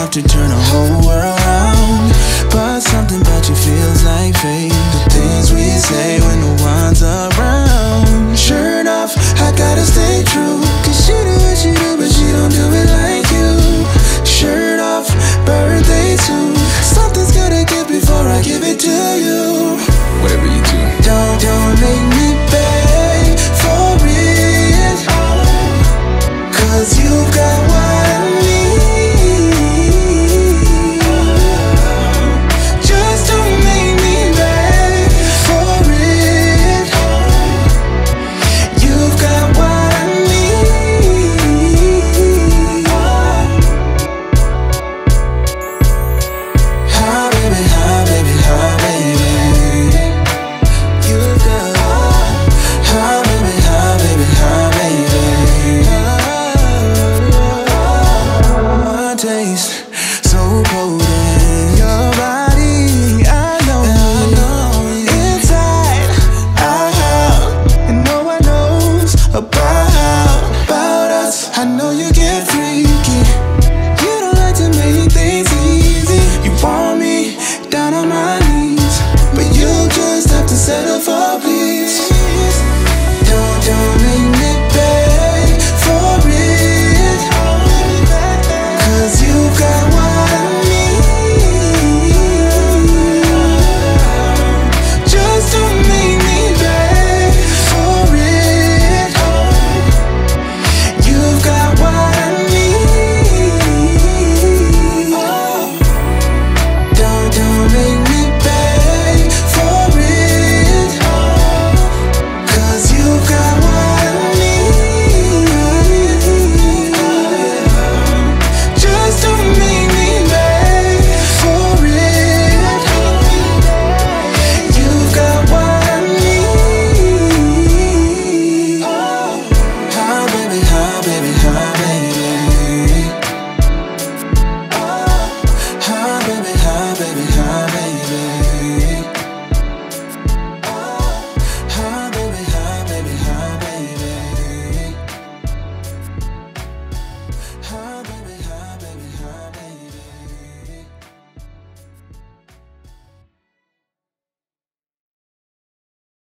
enough to turn a whole world around But something about you feels like fate. The things we say when no one's around. Sure enough, I gotta stay true. Cause she do what she do, but she don't do it like you. Shirt off, birthday soon. about